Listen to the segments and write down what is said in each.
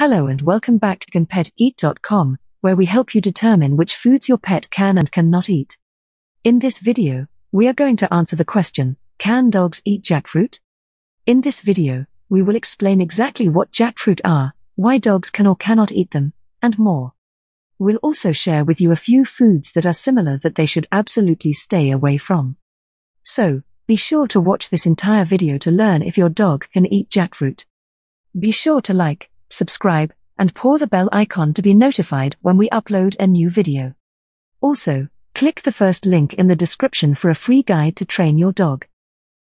Hello and welcome back to CanPetEat.com, where we help you determine which foods your pet can and cannot eat. In this video, we are going to answer the question, can dogs eat jackfruit? In this video, we will explain exactly what jackfruit are, why dogs can or cannot eat them, and more. We'll also share with you a few foods that are similar that they should absolutely stay away from. So, be sure to watch this entire video to learn if your dog can eat jackfruit. Be sure to like, subscribe, and pour the bell icon to be notified when we upload a new video. Also, click the first link in the description for a free guide to train your dog.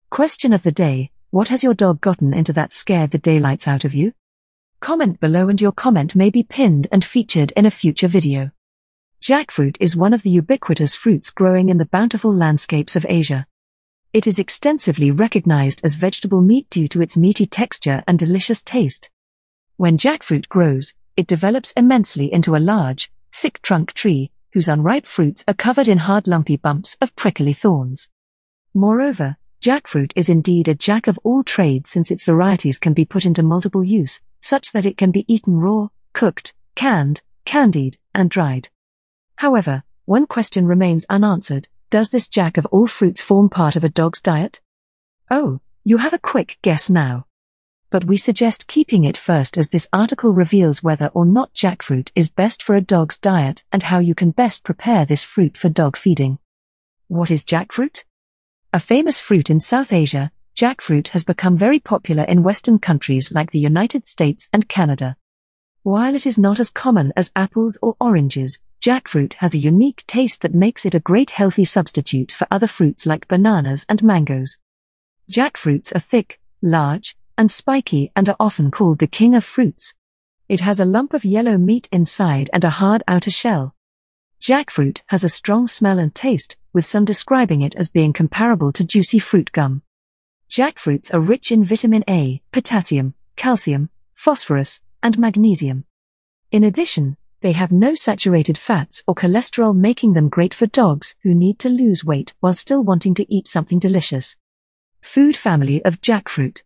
Question of the day What has your dog gotten into that scared the daylights out of you? Comment below and your comment may be pinned and featured in a future video. Jackfruit is one of the ubiquitous fruits growing in the bountiful landscapes of Asia. It is extensively recognized as vegetable meat due to its meaty texture and delicious taste. When jackfruit grows, it develops immensely into a large, thick trunk tree, whose unripe fruits are covered in hard lumpy bumps of prickly thorns. Moreover, jackfruit is indeed a jack of all trades since its varieties can be put into multiple use, such that it can be eaten raw, cooked, canned, candied, and dried. However, one question remains unanswered. Does this jack of all fruits form part of a dog's diet? Oh, you have a quick guess now but we suggest keeping it first as this article reveals whether or not jackfruit is best for a dog's diet and how you can best prepare this fruit for dog feeding. What is jackfruit? A famous fruit in South Asia, jackfruit has become very popular in Western countries like the United States and Canada. While it is not as common as apples or oranges, jackfruit has a unique taste that makes it a great healthy substitute for other fruits like bananas and mangoes. Jackfruits are thick, large, and spiky and are often called the king of fruits. It has a lump of yellow meat inside and a hard outer shell. Jackfruit has a strong smell and taste, with some describing it as being comparable to juicy fruit gum. Jackfruits are rich in vitamin A, potassium, calcium, phosphorus, and magnesium. In addition, they have no saturated fats or cholesterol making them great for dogs who need to lose weight while still wanting to eat something delicious. Food family of jackfruit.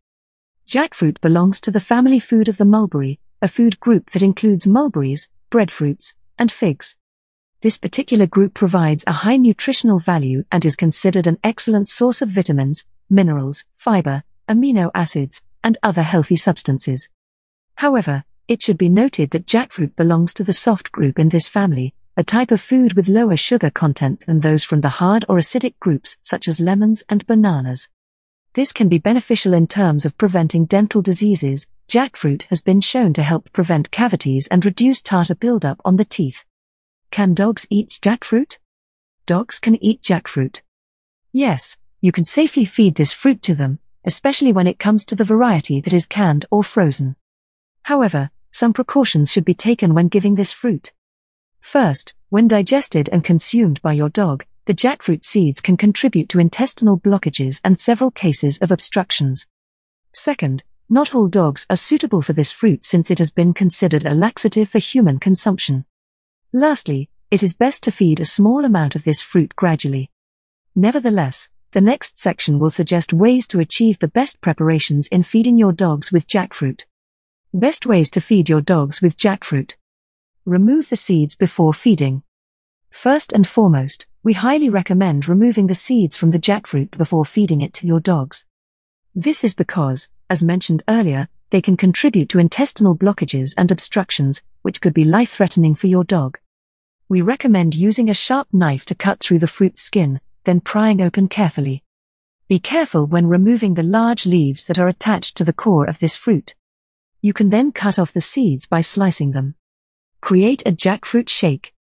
Jackfruit belongs to the family food of the mulberry, a food group that includes mulberries, breadfruits, and figs. This particular group provides a high nutritional value and is considered an excellent source of vitamins, minerals, fiber, amino acids, and other healthy substances. However, it should be noted that jackfruit belongs to the soft group in this family, a type of food with lower sugar content than those from the hard or acidic groups such as lemons and bananas. This can be beneficial in terms of preventing dental diseases. Jackfruit has been shown to help prevent cavities and reduce tartar buildup on the teeth. Can dogs eat jackfruit? Dogs can eat jackfruit. Yes, you can safely feed this fruit to them, especially when it comes to the variety that is canned or frozen. However, some precautions should be taken when giving this fruit. First, when digested and consumed by your dog, the jackfruit seeds can contribute to intestinal blockages and several cases of obstructions. Second, not all dogs are suitable for this fruit since it has been considered a laxative for human consumption. Lastly, it is best to feed a small amount of this fruit gradually. Nevertheless, the next section will suggest ways to achieve the best preparations in feeding your dogs with jackfruit. Best ways to feed your dogs with jackfruit. Remove the seeds before feeding. First and foremost, we highly recommend removing the seeds from the jackfruit before feeding it to your dogs. This is because, as mentioned earlier, they can contribute to intestinal blockages and obstructions, which could be life threatening for your dog. We recommend using a sharp knife to cut through the fruit skin, then prying open carefully. Be careful when removing the large leaves that are attached to the core of this fruit. You can then cut off the seeds by slicing them. Create a jackfruit shake.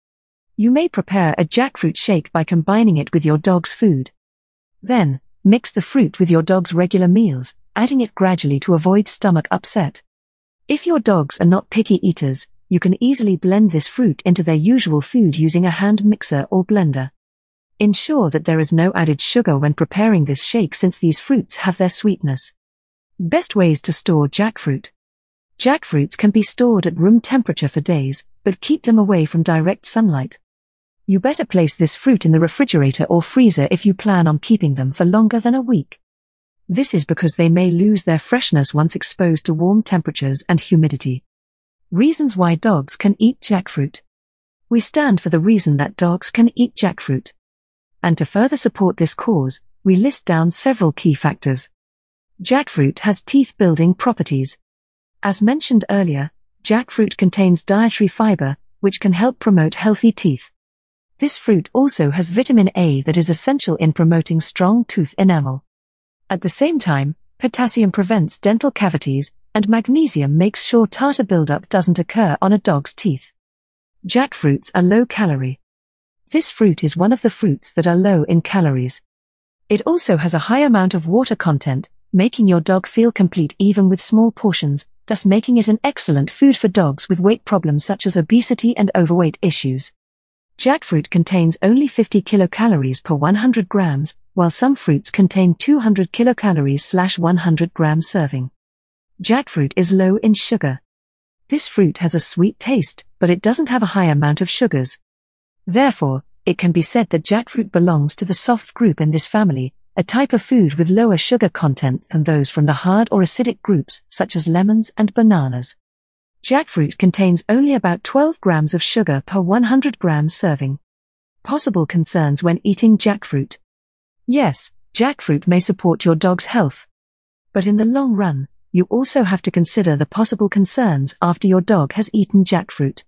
You may prepare a jackfruit shake by combining it with your dog's food. Then, mix the fruit with your dog's regular meals, adding it gradually to avoid stomach upset. If your dogs are not picky eaters, you can easily blend this fruit into their usual food using a hand mixer or blender. Ensure that there is no added sugar when preparing this shake since these fruits have their sweetness. Best ways to store jackfruit. Jackfruits can be stored at room temperature for days, but keep them away from direct sunlight. You better place this fruit in the refrigerator or freezer if you plan on keeping them for longer than a week. This is because they may lose their freshness once exposed to warm temperatures and humidity. Reasons why dogs can eat jackfruit. We stand for the reason that dogs can eat jackfruit. And to further support this cause, we list down several key factors. Jackfruit has teeth building properties. As mentioned earlier, jackfruit contains dietary fiber, which can help promote healthy teeth. This fruit also has vitamin A that is essential in promoting strong tooth enamel. At the same time, potassium prevents dental cavities, and magnesium makes sure tartar buildup doesn't occur on a dog's teeth. Jackfruits are low calorie. This fruit is one of the fruits that are low in calories. It also has a high amount of water content, making your dog feel complete even with small portions, thus making it an excellent food for dogs with weight problems such as obesity and overweight issues. Jackfruit contains only 50 kilocalories per 100 grams, while some fruits contain 200 kilocalories slash 100 gram serving. Jackfruit is low in sugar. This fruit has a sweet taste, but it doesn't have a high amount of sugars. Therefore, it can be said that jackfruit belongs to the soft group in this family, a type of food with lower sugar content than those from the hard or acidic groups, such as lemons and bananas. Jackfruit contains only about 12 grams of sugar per 100 grams serving. Possible concerns when eating jackfruit. Yes, jackfruit may support your dog's health. But in the long run, you also have to consider the possible concerns after your dog has eaten jackfruit.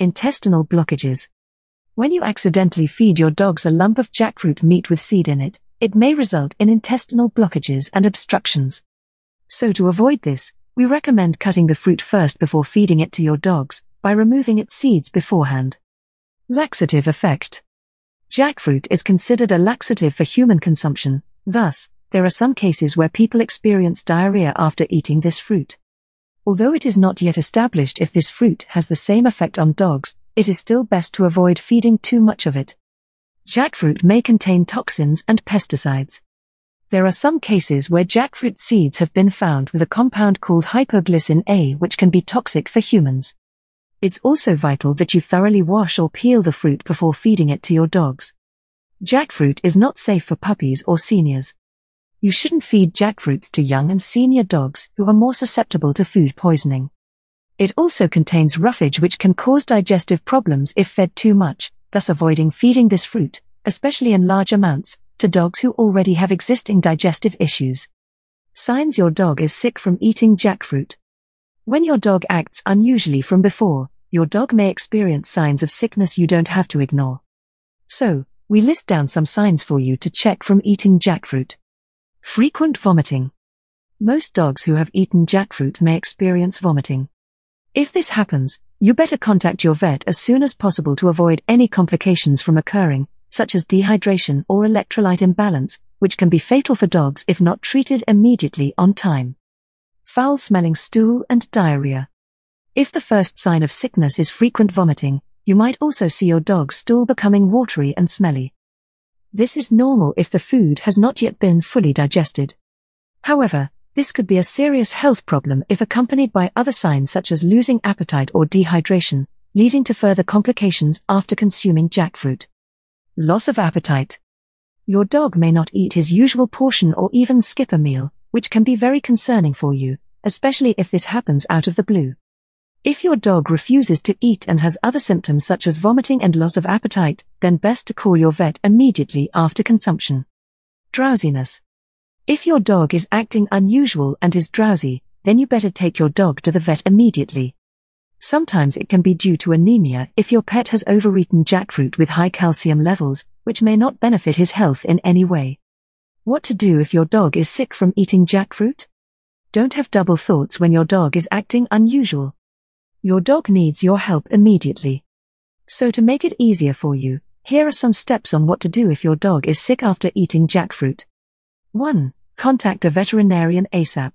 Intestinal blockages. When you accidentally feed your dogs a lump of jackfruit meat with seed in it, it may result in intestinal blockages and obstructions. So to avoid this, we recommend cutting the fruit first before feeding it to your dogs, by removing its seeds beforehand. Laxative effect. Jackfruit is considered a laxative for human consumption, thus, there are some cases where people experience diarrhea after eating this fruit. Although it is not yet established if this fruit has the same effect on dogs, it is still best to avoid feeding too much of it. Jackfruit may contain toxins and pesticides. There are some cases where jackfruit seeds have been found with a compound called hypoglycin A which can be toxic for humans. It's also vital that you thoroughly wash or peel the fruit before feeding it to your dogs. Jackfruit is not safe for puppies or seniors. You shouldn't feed jackfruits to young and senior dogs who are more susceptible to food poisoning. It also contains roughage which can cause digestive problems if fed too much, thus avoiding feeding this fruit, especially in large amounts, to dogs who already have existing digestive issues. Signs your dog is sick from eating jackfruit. When your dog acts unusually from before, your dog may experience signs of sickness you don't have to ignore. So, we list down some signs for you to check from eating jackfruit. Frequent vomiting. Most dogs who have eaten jackfruit may experience vomiting. If this happens, you better contact your vet as soon as possible to avoid any complications from occurring, such as dehydration or electrolyte imbalance, which can be fatal for dogs if not treated immediately on time. Foul smelling stool and diarrhea. If the first sign of sickness is frequent vomiting, you might also see your dog's stool becoming watery and smelly. This is normal if the food has not yet been fully digested. However, this could be a serious health problem if accompanied by other signs such as losing appetite or dehydration, leading to further complications after consuming jackfruit. Loss of appetite. Your dog may not eat his usual portion or even skip a meal, which can be very concerning for you, especially if this happens out of the blue. If your dog refuses to eat and has other symptoms such as vomiting and loss of appetite, then best to call your vet immediately after consumption. Drowsiness. If your dog is acting unusual and is drowsy, then you better take your dog to the vet immediately. Sometimes it can be due to anemia if your pet has overeaten jackfruit with high calcium levels, which may not benefit his health in any way. What to do if your dog is sick from eating jackfruit? Don't have double thoughts when your dog is acting unusual. Your dog needs your help immediately. So to make it easier for you, here are some steps on what to do if your dog is sick after eating jackfruit. 1. Contact a veterinarian ASAP.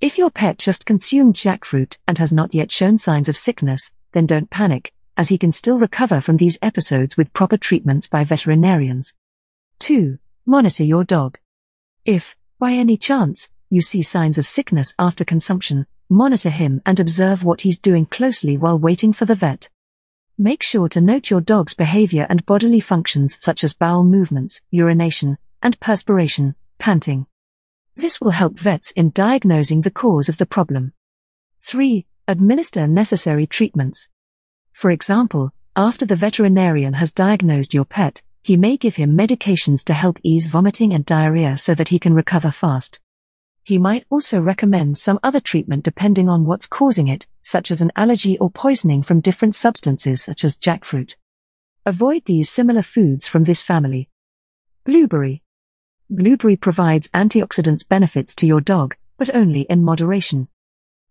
If your pet just consumed jackfruit and has not yet shown signs of sickness, then don't panic, as he can still recover from these episodes with proper treatments by veterinarians. 2. Monitor your dog. If, by any chance, you see signs of sickness after consumption, Monitor him and observe what he's doing closely while waiting for the vet. Make sure to note your dog's behavior and bodily functions such as bowel movements, urination, and perspiration, panting. This will help vets in diagnosing the cause of the problem. 3. Administer necessary treatments. For example, after the veterinarian has diagnosed your pet, he may give him medications to help ease vomiting and diarrhea so that he can recover fast. He might also recommend some other treatment depending on what's causing it, such as an allergy or poisoning from different substances such as jackfruit. Avoid these similar foods from this family. Blueberry. Blueberry provides antioxidants benefits to your dog, but only in moderation.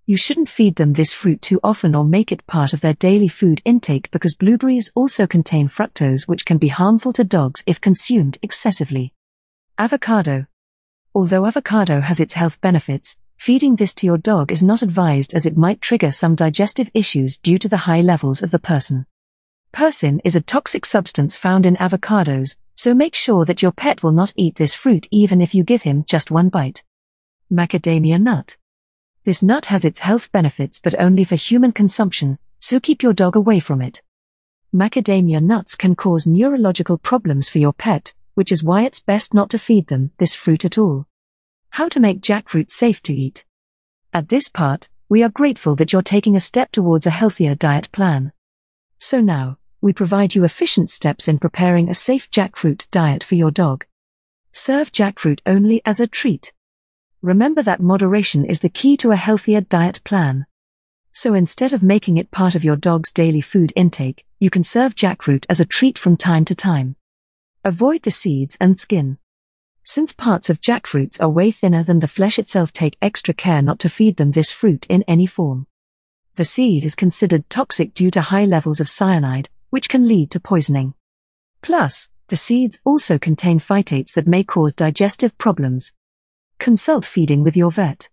You shouldn't feed them this fruit too often or make it part of their daily food intake because blueberries also contain fructose which can be harmful to dogs if consumed excessively. Avocado. Although avocado has its health benefits, feeding this to your dog is not advised as it might trigger some digestive issues due to the high levels of the person. Persin is a toxic substance found in avocados, so make sure that your pet will not eat this fruit even if you give him just one bite. Macadamia nut. This nut has its health benefits but only for human consumption, so keep your dog away from it. Macadamia nuts can cause neurological problems for your pet, which is why it's best not to feed them this fruit at all. How to make jackfruit safe to eat. At this part, we are grateful that you're taking a step towards a healthier diet plan. So now, we provide you efficient steps in preparing a safe jackfruit diet for your dog. Serve jackfruit only as a treat remember that moderation is the key to a healthier diet plan. So instead of making it part of your dog's daily food intake, you can serve jackfruit as a treat from time to time. Avoid the seeds and skin. Since parts of jackfruits are way thinner than the flesh itself, take extra care not to feed them this fruit in any form. The seed is considered toxic due to high levels of cyanide, which can lead to poisoning. Plus, the seeds also contain phytates that may cause digestive problems, Consult feeding with your vet.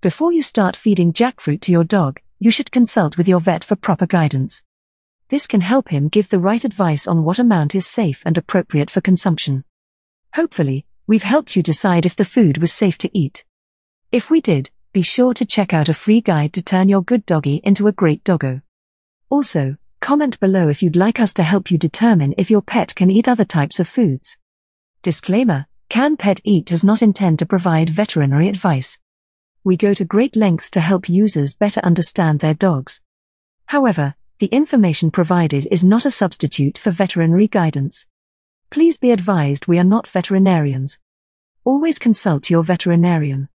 Before you start feeding jackfruit to your dog, you should consult with your vet for proper guidance. This can help him give the right advice on what amount is safe and appropriate for consumption. Hopefully, we've helped you decide if the food was safe to eat. If we did, be sure to check out a free guide to turn your good doggy into a great doggo. Also, comment below if you'd like us to help you determine if your pet can eat other types of foods. Disclaimer can Pet Eat does not intend to provide veterinary advice. We go to great lengths to help users better understand their dogs. However, the information provided is not a substitute for veterinary guidance. Please be advised we are not veterinarians. Always consult your veterinarian.